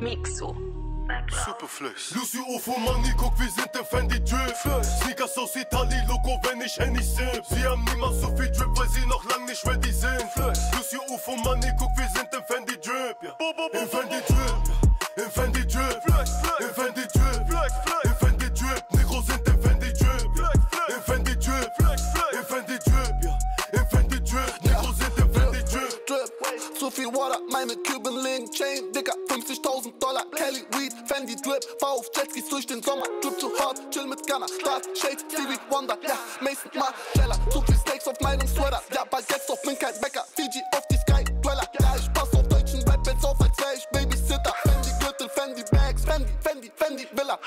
Mixo. Superflex. Lucy UFO Money, guck, wir sind im Fendi Drip. Sneakers aus Itali, Logo, wenn ich Henny sip. Sie haben niemals so viel Drip, weil sie noch lang nicht ready sind. Lucy UFO Money, guck, wir sind im Fendi Drip. Ja. Im Fendi Drip, ja. im Fendi Drip, viel Water, meine Cuban Link Chain, Dicker, 50.000 Dollar, Kelly Weed, Fendi Drip, fahr auf Jetskis durch den Sommer, Drip too hard, chill mit Gunner, Start, Shades, Stevie Wonder, ja, Mason Margiela, zu viel Steaks auf meinem Sweater, ja, Baguettes auf bin kein Bäcker, Fiji auf die Sky Dweller, ja, ich pass auf deutschen Rap jetzt auf, als wär ich Babysitter, Fendi Gürtel, Fendi Bags, Fendi, Fendi, Fendi Villa.